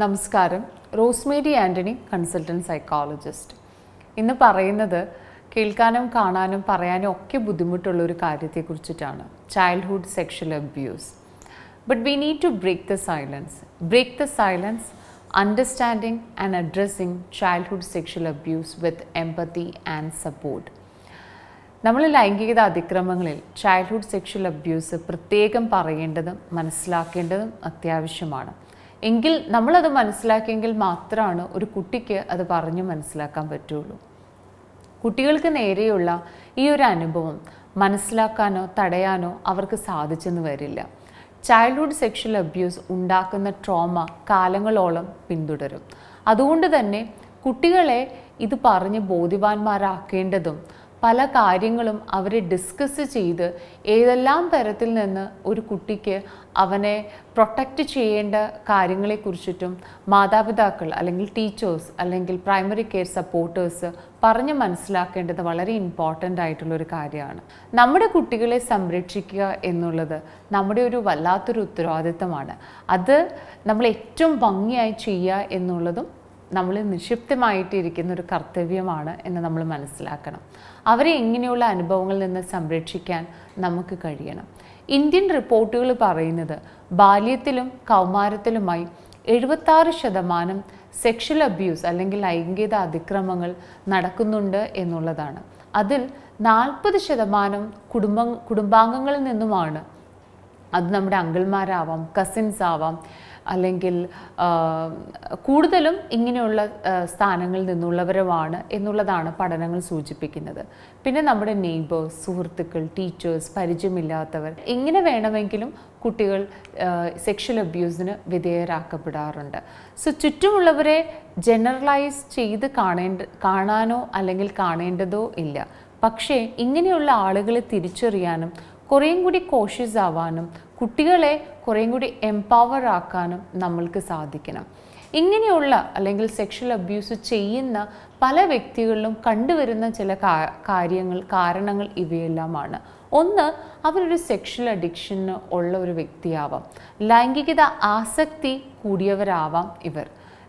നമസ്കാരം. Rosemary Antony consultant psychologist. ഇന്ന് പറയുന്നത് കേൾക്കാനും കാണാനും പറയാനും ഒക്കെ ബുദ്ധിമുട്ടുള്ള ഒരു കാര്യത്തെക്കുറിച്ചിട്ടാണ്. Childhood sexual abuse but we need to break the silence break the silence understanding and addressing childhood sexual abuse with empathy and support നമ്മൾ ലൈംഗികത അതിക്രമങ്ങളിൽ ചൈൽഡ്ഹുഡ് സെക്ഷൽ അബ്യൂസ് പ്രത്യേകം പറയേണ്ടതും മനസ്സിലാക്കേണ്ടതും അത്യാവശ്യമാണ്. എങ്കിൽ നമ്മളത് മനസ്സിലാക്കിയെങ്കിൽ മാത്രമാണ് ഒരു കുട്ടിക്ക് അത് പറഞ്ഞു മനസ്സിലാക്കാൻ പറ്റുള്ളൂ. കുട്ടികൾക്ക് നേരെയുള്ള ഈ ഒരു അനുഭവം മനസ്സിലാക്കാനോ തടയാനോ അവർക്ക് സാധിച്ചെന്ന് വരില്ല. ചൈൽഡ്ഹുഡ് സെക്ഷൽ അബ്യൂസ് ഉണ്ടാക്കുന്ന ട്രോമ കാലങ്ങളോളം പിന്തുടരും. അതുകൊണ്ട് തന്നെ കുട്ടികളെ ഇത് പറഞ്ഞ് ബോധ്യവാന്മാരാക്കേണ്ടതും പല കാര്യങ്ങളും അവരെ ഡിസ്കസ് ചെയ്ത് ഏതെല്ലാം തരത്തിൽ നിന്ന് ഒരു കുട്ടിക്ക് അവനെ പ്രൊട്ടക്റ്റ് ചെയ്യേണ്ട കാര്യങ്ങളെക്കുറിച്ചിട്ടും മാതാപിതാക്കൾ അല്ലെങ്കിൽ ടീച്ചേഴ്സ് അല്ലെങ്കിൽ പ്രൈമറി കെയർ സപ്പോർട്ടേഴ്സ് പറഞ്ഞ് മനസ്സിലാക്കേണ്ടത് വളരെ ഇമ്പോർട്ടന്റ് ആയിട്ടുള്ള ഒരു കാര്യമാണ്. നമ്മുടെ കുട്ടികളെ സംരക്ഷിക്കുക എന്നുള്ളത് നമ്മുടെ ഒരു വല്ലാത്തൊരു ഉത്തരവാദിത്തമാണ്. അത് നമ്മൾ ഏറ്റവും ഭംഗിയായി ചെയ്യുക എന്നുള്ളതും നമ്മൾ നിക്ഷിപ്തമായിട്ടിരിക്കുന്ന ഒരു കർത്തവ്യമാണ് എന്ന് നമ്മൾ മനസ്സിലാക്കണം. അവരെ ഇങ്ങനെയുള്ള അനുഭവങ്ങളിൽ നിന്ന് സംരക്ഷിക്കാൻ നമുക്ക് കഴിയണം. ഇന്ത്യൻ റിപ്പോർട്ടുകൾ പറയുന്നത് ബാല്യത്തിലും കൗമാരത്തിലുമായി എഴുപത്താറ് ശതമാനം സെക്ഷൽ അബ്യൂസ് അല്ലെങ്കിൽ ലൈംഗിക അതിക്രമങ്ങൾ നടക്കുന്നുണ്ട് എന്നുള്ളതാണ്. അതിൽ നാൽപ്പത് ശതമാനം കുടുംബ കുടുംബാംഗങ്ങളിൽ നിന്നുമാണ്. അത് നമ്മുടെ അങ്കിൾമാരാവാം കസിൻസ് ആവാം അല്ലെങ്കിൽ കൂടുതലും ഇങ്ങനെയുള്ള സ്ഥാനങ്ങളിൽ നിന്നുള്ളവരുമാണ് എന്നുള്ളതാണ് പഠനങ്ങൾ സൂചിപ്പിക്കുന്നത്. പിന്നെ നമ്മുടെ നെയ്ബേഴ്സ് സുഹൃത്തുക്കൾ ടീച്ചേഴ്സ് പരിചയമില്ലാത്തവർ എങ്ങനെ വേണമെങ്കിലും കുട്ടികൾ സെക്ഷൽ അബ്യൂസിന് വിധേയരാക്കപ്പെടാറുണ്ട്. സോ ചുറ്റുമുള്ളവരെ ജനറലൈസ് ചെയ്ത് കാണേണ്ട കാണാനോ അല്ലെങ്കിൽ കാണേണ്ടതോ ഇല്ല. പക്ഷേ ഇങ്ങനെയുള്ള ആളുകളെ തിരിച്ചറിയാനും കുറേയും കൂടി കോഷ്യസ് ആവാനും കുട്ടികളെ കുറേയും കൂടി എംപവർ ആക്കാനും നമ്മൾക്ക് സാധിക്കണം. ഇങ്ങനെയുള്ള അല്ലെങ്കിൽ സെക്ഷൽ അബ്യൂസ് ചെയ്യുന്ന പല വ്യക്തികളിലും കണ്ടുവരുന്ന ചില കാര്യങ്ങൾ കാരണങ്ങൾ ഇവയെല്ലാമാണ്. ഒന്ന് അവരൊരു സെക്ഷൽ അഡിക്ഷന് ഉള്ള ഒരു വ്യക്തിയാവാം. ലൈംഗികത ആസക്തി കൂടിയവരാവാം ഇവർ.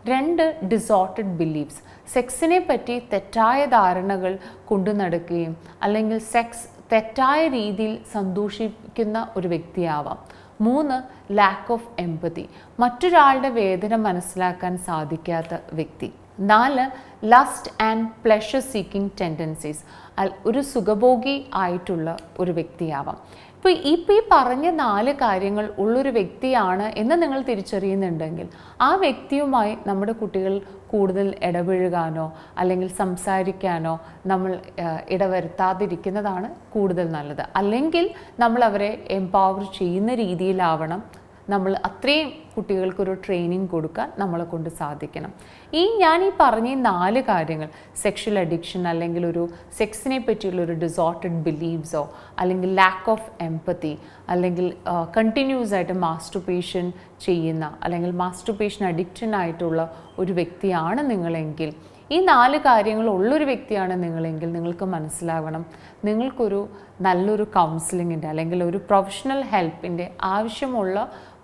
രണ്ട് ഡിസോർട്ടഡ് ബിലീവ്സ് സെക്സിനെ പറ്റി തെറ്റായ ധാരണകൾ കൊണ്ടു നടക്കുകയും അല്ലെങ്കിൽ സെക്സ് തെറ്റായ രീതിയിൽ സന്തോഷിക്കുന്ന ഒരു വ്യക്തിയാവാം. മൂന്ന് ലാക്ക് ഓഫ് എമ്പതി മറ്റൊരാളുടെ വേദന മനസ്സിലാക്കാൻ സാധിക്കാത്ത വ്യക്തി. നാല് lust and pleasure seeking tendencies ഒരു സുഖഭോഗി ആയിട്ടുള്ള ഒരു വ്യക്തിയാവാം. ഇപ്പോൾ ഇപ്പോൾ ഈ പറഞ്ഞ നാല് കാര്യങ്ങൾ ഉള്ളൊരു വ്യക്തിയാണ് എന്ന് നിങ്ങൾ തിരിച്ചറിയുന്നുണ്ടെങ്കിൽ ആ വ്യക്തിയുമായി നമ്മുടെ കുട്ടികൾ കൂടുതൽ ഇടപഴകാനോ അല്ലെങ്കിൽ സംസാരിക്കാനോ നമ്മൾ ഇടവരുത്താതിരിക്കുന്നതാണ് കൂടുതൽ നല്ലത്. അല്ലെങ്കിൽ നമ്മൾ അവരെ എംപവർ ചെയ്യുന്ന രീതിയിലാവണം. നമ്മൾ അത്രയും കുട്ടികൾക്കൊരു ട്രെയിനിങ് കൊടുക്കാൻ നമ്മളെ കൊണ്ട് സാധിക്കണം. ഈ ഞാൻ ഈ പറഞ്ഞ നാല് കാര്യങ്ങൾ സെക്ഷൽ അഡിക്ഷൻ അല്ലെങ്കിൽ ഒരു സെക്സിനെ പറ്റിയുള്ള ഒരു ഡിസോർട്ടഡ് ബിലീവ്സോ അല്ലെങ്കിൽ ലാക്ക് ഓഫ് എംപത്തി അല്ലെങ്കിൽ കണ്ടിന്യൂസ് ആയിട്ട് മാസ്റ്റുപേഷൻ ചെയ്യുന്ന അല്ലെങ്കിൽ മാസ്റ്റുപേഷൻ അഡിക്ഷൻ ആയിട്ടുള്ള ഒരു വ്യക്തിയാണ് നിങ്ങളെങ്കിൽ ഈ നാല് കാര്യങ്ങൾ ഉള്ളൊരു വ്യക്തിയാണ് നിങ്ങളെങ്കിൽ നിങ്ങൾക്ക് മനസ്സിലാവണം. നിങ്ങൾക്കൊരു നല്ലൊരു കൗൺസിലിങ്ങിന്റെ അല്ലെങ്കിൽ ഒരു പ്രൊഫഷണൽ ഹെൽപ്പിന്റെ ആവശ്യമുള്ള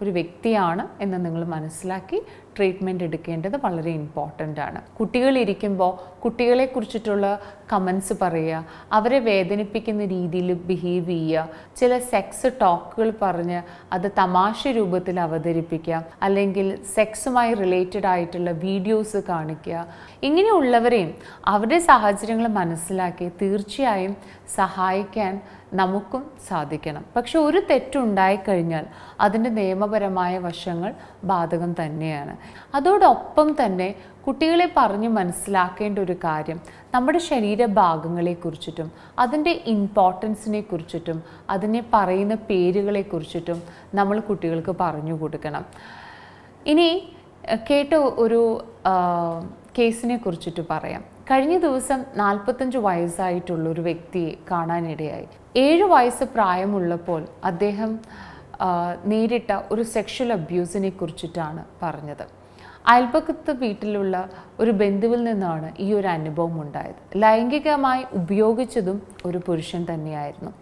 ഒരു വ്യക്തിയാണ് എന്ന് നിങ്ങൾ മനസ്സിലാക്കി ട്രീറ്റ്മെന്റ് എടുക്കേണ്ടത് വളരെ ഇമ്പോർട്ടന്റ് ആണ്. കുട്ടികളിരിക്കുമ്പോൾ കുട്ടികളെ കുറിച്ചിട്ടുള്ള കമൻസ് പറയുക അവരെ വേദനിപ്പിക്കുന്ന രീതിയിൽ ബിഹേവ് ചെയ്യുക ചില സെക്സ് ടോക്കുകൾ പറഞ്ഞ് അത് തമാശ രൂപത്തിൽ അവതരിപ്പിക്കുക അല്ലെങ്കിൽ സെക്സുമായി റിലേറ്റഡ് ആയിട്ടുള്ള വീഡിയോസ് കാണിക്കുക. ഇങ്ങനെയുള്ളവരെയും അവരുടെ സാഹചര്യങ്ങൾ മനസ്സിലാക്കി തീർച്ചയായും സഹായിക്കാൻ നമുക്കും സാധിക്കണം. പക്ഷെ ഒരു തെറ്റുണ്ടായിക്കഴിഞ്ഞാൽ അതിന്റെ നിയമപരമായ വശങ്ങൾ ബാധകം തന്നെയാണ്. അതോടൊപ്പം തന്നെ കുട്ടികളെ പറഞ്ഞ് മനസ്സിലാക്കേണ്ട ഒരു കാര്യം നമ്മുടെ ശരീരഭാഗങ്ങളെക്കുറിച്ചിട്ടും അതിന്റെ ഇമ്പോർട്ടൻസിനെ കുറിച്ചിട്ടും അതിനെ പറയുന്ന പേരുകളെക്കുറിച്ചിട്ടും നമ്മൾ കുട്ടികൾക്ക് പറഞ്ഞു കൊടുക്കണം. ഇനി കേട്ട ഒരു കേസിനെ കുറിച്ചിട്ട് പറയാം. കഴിഞ്ഞ ദിവസം നാൽപ്പത്തഞ്ച് വയസ്സായിട്ടുള്ള ഒരു വ്യക്തിയെ കാണാനിടയായി. ഏഴ് വയസ്സ് പ്രായമുള്ളപ്പോൾ അദ്ദേഹം നേരിട്ട ഒരു സെക്ഷൽ അബ്യൂസിനെ കുറിച്ചിട്ടാണ് പറഞ്ഞത്. അയൽപക്കത്ത് വീട്ടിലുള്ള ഒരു ബന്ധുവിൽ നിന്നാണ് ഈ ഒരു അനുഭവം ഉണ്ടായത്. ലൈംഗികമായി ഉപയോഗിച്ചതും ഒരു പുരുഷൻ തന്നെയായിരുന്നു.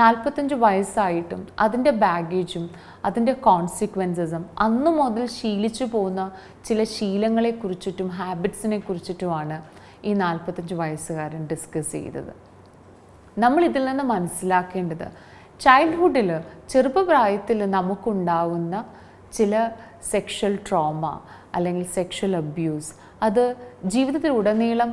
നാൽപ്പത്തഞ്ച് വയസ്സായിട്ടും അതിന്റെ ബാഗേജും അതിന്റെ കോൺസിക്വൻസസും അന്നു മുതൽ ശീലിച്ചു പോകുന്ന ചില ശീലങ്ങളെ കുറിച്ചിട്ടും ഹാബിറ്റ്സിനെ കുറിച്ചിട്ടുമാണ് ഈ നാൽപ്പത്തഞ്ച് വയസ്സുകാരൻ ഡിസ്കസ് ചെയ്തത്. നമ്മൾ ഇതിൽ നിന്ന് മനസ്സിലാക്കേണ്ടത് ചൈൽഡ്ഹുഡിൽ ചെറുപ്പപ്രായത്തിൽ നമുക്കുണ്ടാവുന്ന ചില സെക്ഷൽ ട്രോമ അല്ലെങ്കിൽ സെക്ഷൽ അബ്യൂസ് അത് ജീവിതത്തിലുടനീളം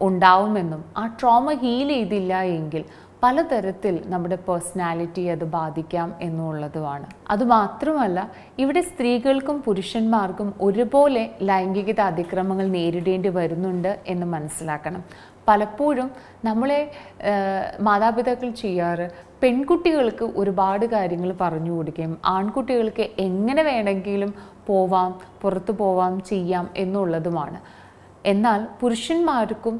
ഉണ്ടാവുമെന്നും ആ ട്രോമ ഹീൽ ചെയ്തില്ല എങ്കിൽ പലതരത്തിൽ നമ്മുടെ പേഴ്സണാലിറ്റി അത് ബാധിക്കാം എന്നുള്ളതുമാണ്. അതുമാത്രമല്ല ഇവിടെ സ്ത്രീകൾക്കും പുരുഷന്മാർക്കും ഒരുപോലെ ലൈംഗികത അതിക്രമങ്ങൾ നേരിടേണ്ടി വരുന്നുണ്ട് എന്ന് മനസ്സിലാക്കണം. പലപ്പോഴും നമ്മളെ മാതാപിതാക്കൾ ചെയ്യാറ് പെൺകുട്ടികൾക്ക് ഒരുപാട് കാര്യങ്ങൾ പറഞ്ഞു കൊടുക്കുകയും ആൺകുട്ടികൾക്ക് എങ്ങനെ വേണമെങ്കിലും പോവാം പുറത്തു പോവാം ചെയ്യാം എന്നുള്ളതുമാണ്. എന്നാൽ പുരുഷന്മാർക്കും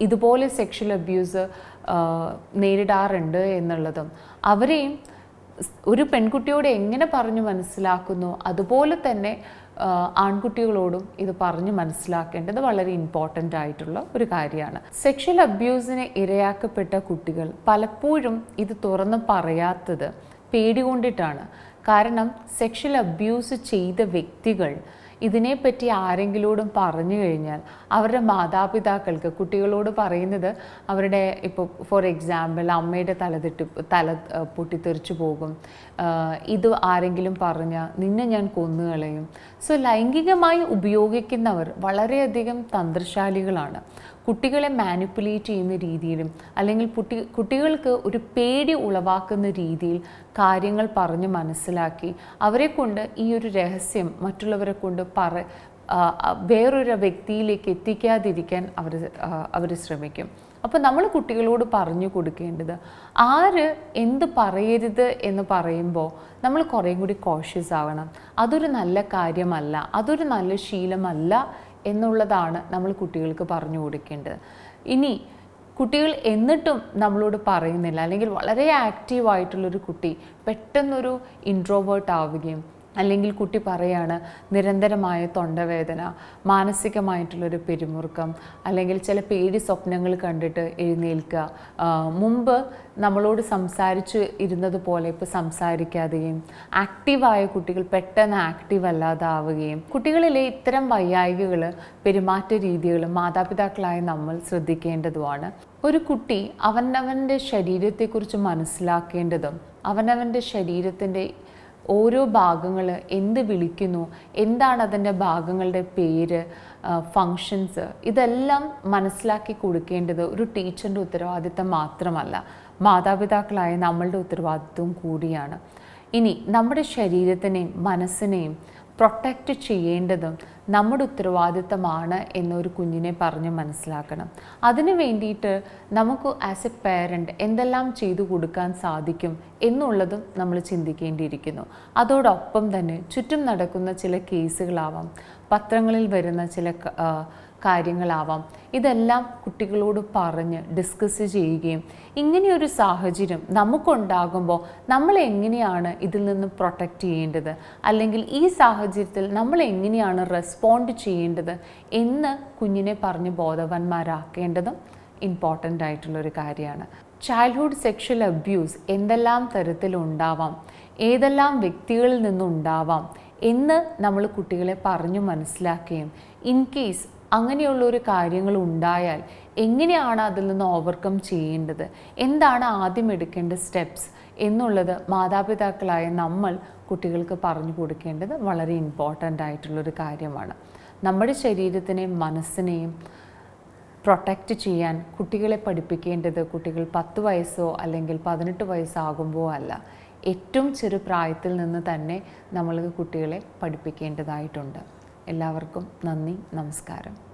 ഇതുപോലെ സെക്ഷൽ അബ്യൂസ് നേരിടാറുണ്ട് എന്നുള്ളതും. അവരെയും ഒരു പെൺകുട്ടിയോട് എങ്ങനെ പറഞ്ഞു മനസ്സിലാക്കുന്നു അതുപോലെ തന്നെ ആൺകുട്ടികളോടും ഇത് പറഞ്ഞു മനസ്സിലാക്കേണ്ടത് വളരെ ഇമ്പോർട്ടന്റ് ആയിട്ടുള്ള ഒരു കാര്യമാണ്. സെക്ഷൽ അബ്യൂസിന് ഇരയാക്കപ്പെട്ട കുട്ടികൾ പലപ്പോഴും ഇത് തുറന്ന് പറയാത്തത് പേടികൊണ്ടിട്ടാണ് കാരണം സെക്ഷൽ അബ്യൂസ് ചെയ്ത വ്യക്തികൾ ഇതിനെപ്പറ്റി ആരെങ്കിലോടും പറഞ്ഞു കഴിഞ്ഞാൽ അവരുടെ മാതാപിതാക്കൾക്ക് കുട്ടികളോട് പറയുന്നത് അവരുടെ ഇപ്പോൾ ഫോർ എക്സാമ്പിൾ അമ്മയുടെ തലതിട്ട് തല പൊട്ടിത്തെറിച്ചു പോകും. ഇത് ആരെങ്കിലും പറഞ്ഞാൽ നിന്നെ ഞാൻ കൊന്നുകളയും സോ ലൈംഗികമായി ഉപയോഗിക്കുന്നവർ വളരെയധികം തന്ത്രശാലികളാണ്. കുട്ടികളെ മാനിപ്പുലേറ്റ് ചെയ്യുന്ന രീതിയിലും അല്ലെങ്കിൽ കുട്ടി കുട്ടികൾക്ക് ഒരു പേടി ഉളവാക്കുന്ന രീതിയിൽ കാര്യങ്ങൾ പറഞ്ഞ് മനസ്സിലാക്കി അവരെ കൊണ്ട് ഈ ഒരു രഹസ്യം മറ്റുള്ളവരെ കൊണ്ട് പറ വേറൊരു വ്യക്തിയിലേക്ക് എത്തിക്കാതിരിക്കാൻ അവർ അവർ ശ്രമിക്കും. അപ്പോൾ നമ്മൾ കുട്ടികളോട് പറഞ്ഞു കൊടുക്കേണ്ടത് ആര് എന്ത് പറയരുത് എന്ന് പറയുമ്പോൾ നമ്മൾ കുറേ കൂടി കോഷ്യസ് ആവണം. അതൊരു നല്ല കാര്യമല്ല. അതൊരു നല്ല ശീലമല്ല എന്നുള്ളതാണ് നമ്മൾ കുട്ടികൾക്ക് പറഞ്ഞു കൊടുക്കേണ്ടത്. ഇനി കുട്ടികൾ എന്നിട്ടും നമ്മളോട് പറയുന്നില്ല. അല്ലെങ്കിൽ വളരെ ആക്റ്റീവായിട്ടുള്ളൊരു കുട്ടി പെട്ടെന്നൊരു ഇൻട്രോവേർട്ട് ആവുകയും അല്ലെങ്കിൽ കുട്ടി പറയാണ് നിരന്തരമായ തൊണ്ടവേദന മാനസികമായിട്ടുള്ളൊരു പിരിമുറുക്കം അല്ലെങ്കിൽ ചില പേടി സ്വപ്നങ്ങൾ കണ്ടിട്ട് എഴുന്നേൽക്കുക. മുമ്പ് നമ്മളോട് സംസാരിച്ച് ഇരുന്നത് പോലെ ഇപ്പോൾ സംസാരിക്കാതെയും ആക്റ്റീവായ കുട്ടികൾ പെട്ടെന്ന് ആക്റ്റീവ് അല്ലാതാവുകയും കുട്ടികളിലെ ഇത്തരം വൈയായികകൾ പെരുമാറ്റ രീതികൾ മാതാപിതാക്കളായ നമ്മൾ ശ്രദ്ധിക്കേണ്ടതുമാണ്. ഒരു കുട്ടി അവനവന്റെ ശരീരത്തെക്കുറിച്ച് മനസ്സിലാക്കേണ്ടതും അവനവന്റെ ശരീരത്തിന്റെ ഓരോ ഭാഗങ്ങൾ എന്ത് വിളിക്കുന്നു എന്താണ് അതിന്റെ ഭാഗങ്ങളുടെ പേര് ഫങ്ഷൻസ് ഇതെല്ലാം മനസ്സിലാക്കി കൊടുക്കേണ്ടത് ഒരു ടീച്ചറിന്റെ ഉത്തരവാദിത്തം മാത്രമല്ല. മാതാപിതാക്കളായ നമ്മളുടെ ഉത്തരവാദിത്വം കൂടിയാണ്. ഇനി നമ്മുടെ ശരീരത്തിനെയും മനസ്സിനെയും പ്രൊട്ടക്റ്റ് ചെയ്യേണ്ടതും നമ്മുടെ ഉത്തരവാദിത്തമാണ് എന്നൊരു കുഞ്ഞിനെ പറഞ്ഞ് മനസ്സിലാക്കണം. അതിന് വേണ്ടിയിട്ട് നമുക്ക് ആസ് എ പേരന്റ് എന്തെല്ലാം ചെയ്തു കൊടുക്കാൻ സാധിക്കും എന്നുള്ളതും നമ്മൾ ചിന്തിക്കേണ്ടിയിരിക്കുന്നു. അതോടൊപ്പം തന്നെ ചുറ്റും നടക്കുന്ന ചില കേസുകളാവാം പത്രങ്ങളിൽ വരുന്ന ചില കാര്യങ്ങളാവാം. ഇതെല്ലാം കുട്ടികളോട് പറഞ്ഞ് ഡിസ്കസ് ചെയ്യുകയും ഇങ്ങനെയൊരു സാഹചര്യം നമുക്കുണ്ടാകുമ്പോൾ നമ്മൾ എങ്ങനെയാണ് ഇതിൽ നിന്ന് പ്രൊട്ടക്റ്റ് ചെയ്യേണ്ടത്? അല്ലെങ്കിൽ ഈ സാഹചര്യത്തിൽ നമ്മൾ എങ്ങനെയാണ് റെസ്പോണ്ട് ചെയ്യേണ്ടത് എന്ന് കുഞ്ഞിനെ പറഞ്ഞ് ബോധവാന്മാരാക്കേണ്ടതും ഇമ്പോർട്ടന്റ് ആയിട്ടുള്ളൊരു കാര്യമാണ്. ചൈൽഡ്ഹുഡ് സെക്ഷൽ അബ്യൂസ് എന്തെല്ലാം തരത്തിലുണ്ടാവാം? ഏതെല്ലാം വ്യക്തികളിൽ നിന്നുണ്ടാവാം? എന്ന് നമ്മൾ കുട്ടികളെ പറഞ്ഞു മനസ്സിലാക്കുകയും ഇൻ കേസ് അങ്ങനെയുള്ള ഒരു കാര്യങ്ങൾ ഉണ്ടായാൽ എങ്ങനെയാണ് അതിൽ നിന്ന് ഓവർകം ചെയ്യേണ്ടത്? എന്താണ് ആദ്യം എടുക്കേണ്ട സ്റ്റെപ്സ് എന്നുള്ളത് മാതാപിതാക്കളായ നമ്മൾ കുട്ടികൾക്ക് പറഞ്ഞു കൊടുക്കേണ്ടത് വളരെ ഇമ്പോർട്ടന്റ് ആയിട്ടുള്ളൊരു കാര്യമാണ്. നമ്മുടെ ശരീരത്തിനെയും മനസ്സിനെയും പ്രൊട്ടക്റ്റ് ചെയ്യാൻ കുട്ടികളെ പഠിപ്പിക്കേണ്ടത് കുട്ടികൾ പത്ത് വയസ്സോ അല്ലെങ്കിൽ പതിനെട്ട് വയസ്സാകുമ്പോൾ അല്ല. ഏറ്റവും ചെറു പ്രായത്തിൽ നിന്ന് തന്നെ നമ്മൾ കുട്ടികളെ പഠിപ്പിക്കേണ്ടതായിട്ടുണ്ട്. എല്ലാവർക്കും നന്ദി നമസ്കാരം.